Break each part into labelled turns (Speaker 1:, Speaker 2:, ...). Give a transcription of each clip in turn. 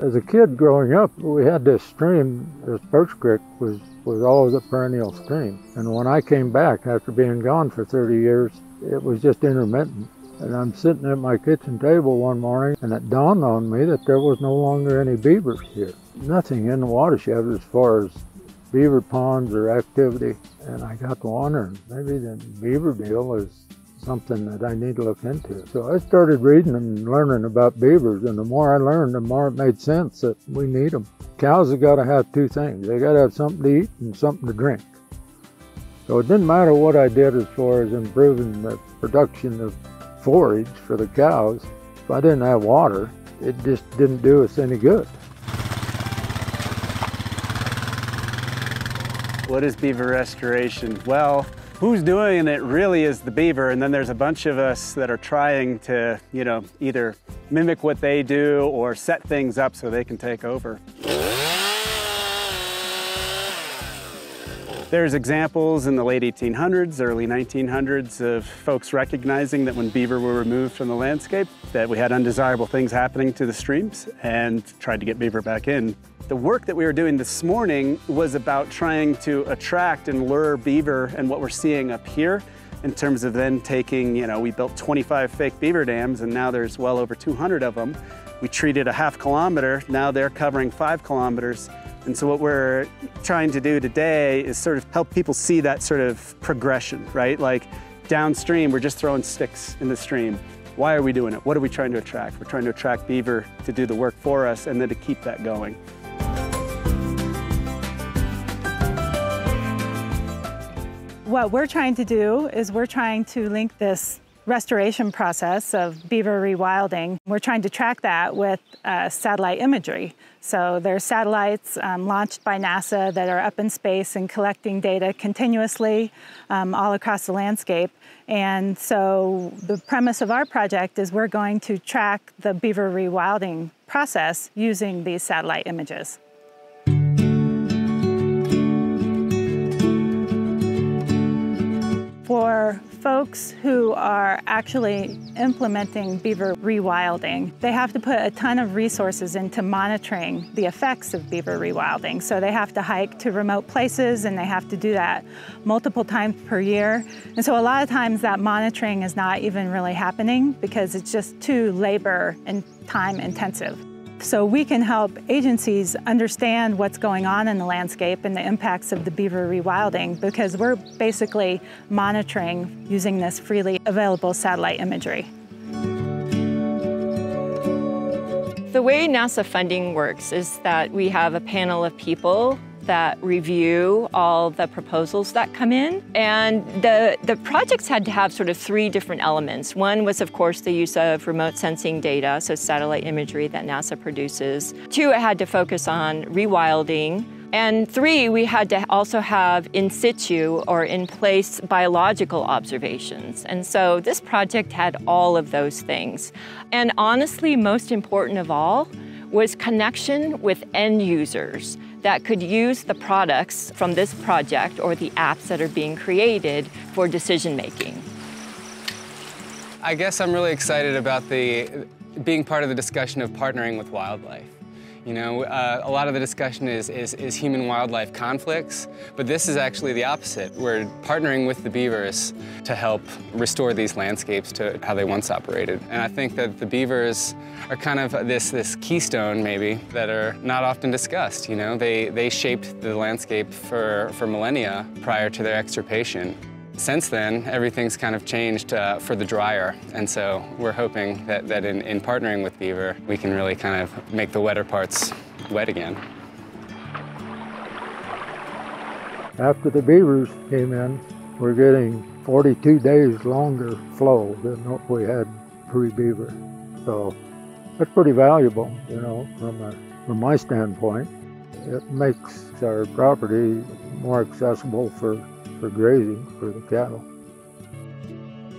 Speaker 1: As a kid growing up, we had this stream, this Birch Creek was, was always a perennial stream. And when I came back after being gone for 30 years, it was just intermittent. And I'm sitting at my kitchen table one morning and it dawned on me that there was no longer any beavers here. Nothing in the watershed as far as beaver ponds or activity. And I got to wondering, maybe the beaver deal is something that I need to look into. So I started reading and learning about beavers, and the more I learned, the more it made sense that we need them. Cows have got to have two things. They got to have something to eat and something to drink. So it didn't matter what I did as far as improving the production of forage for the cows. If I didn't have water, it just didn't do us any good.
Speaker 2: What is beaver restoration? Well, who's doing it really is the beaver, and then there's a bunch of us that are trying to, you know, either mimic what they do or set things up so they can take over. There's examples in the late 1800s, early 1900s of folks recognizing that when beaver were removed from the landscape, that we had undesirable things happening to the streams and tried to get beaver back in. The work that we were doing this morning was about trying to attract and lure beaver and what we're seeing up here in terms of then taking, you know, we built 25 fake beaver dams and now there's well over 200 of them. We treated a half kilometer, now they're covering five kilometers and so what we're trying to do today is sort of help people see that sort of progression, right? Like downstream, we're just throwing sticks in the stream. Why are we doing it? What are we trying to attract? We're trying to attract beaver to do the work for us and then to keep that going.
Speaker 3: What we're trying to do is we're trying to link this restoration process of beaver rewilding. We're trying to track that with uh, satellite imagery. So there's satellites um, launched by NASA that are up in space and collecting data continuously um, all across the landscape. And so the premise of our project is we're going to track the beaver rewilding process using these satellite images. For folks who are actually implementing beaver rewilding, they have to put a ton of resources into monitoring the effects of beaver rewilding. So they have to hike to remote places and they have to do that multiple times per year. And so a lot of times that monitoring is not even really happening because it's just too labor and time intensive. So we can help agencies understand what's going on in the landscape and the impacts of the beaver rewilding because we're basically monitoring using this freely available satellite imagery.
Speaker 4: The way NASA funding works is that we have a panel of people that review all the proposals that come in. And the, the projects had to have sort of three different elements. One was, of course, the use of remote sensing data, so satellite imagery that NASA produces. Two, it had to focus on rewilding. And three, we had to also have in situ or in place biological observations. And so this project had all of those things. And honestly, most important of all was connection with end users that could use the products from this project or the apps that are being created for decision making.
Speaker 5: I guess I'm really excited about the being part of the discussion of partnering with wildlife. You know, uh, a lot of the discussion is, is, is human-wildlife conflicts, but this is actually the opposite. We're partnering with the beavers to help restore these landscapes to how they once operated. And I think that the beavers are kind of this, this keystone, maybe, that are not often discussed, you know? They, they shaped the landscape for, for millennia prior to their extirpation. Since then, everything's kind of changed uh, for the drier, and so we're hoping that, that in, in partnering with Beaver, we can really kind of make the wetter parts wet again.
Speaker 1: After the beavers came in, we're getting 42 days longer flow than what we had pre-beaver. So that's pretty valuable, you know, from, a, from my standpoint. It makes our property more accessible for for grazing for the cattle.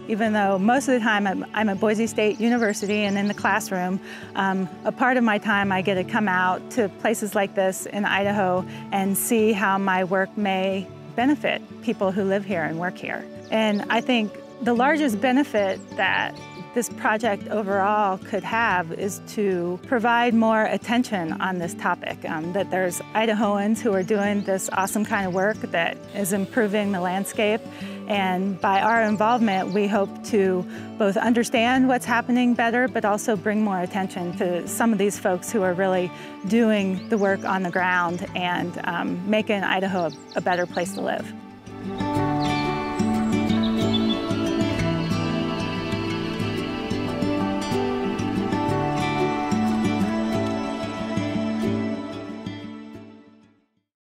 Speaker 3: Even though most of the time I'm, at Boise State University and in the classroom, um, a part of my time I get to come out to places like this in Idaho and see how my work may benefit people who live here and work here. And I think the largest benefit that this project overall could have is to provide more attention on this topic. Um, that there's Idahoans who are doing this awesome kind of work that is improving the landscape. And by our involvement, we hope to both understand what's happening better, but also bring more attention to some of these folks who are really doing the work on the ground and um, making Idaho a, a better place to live.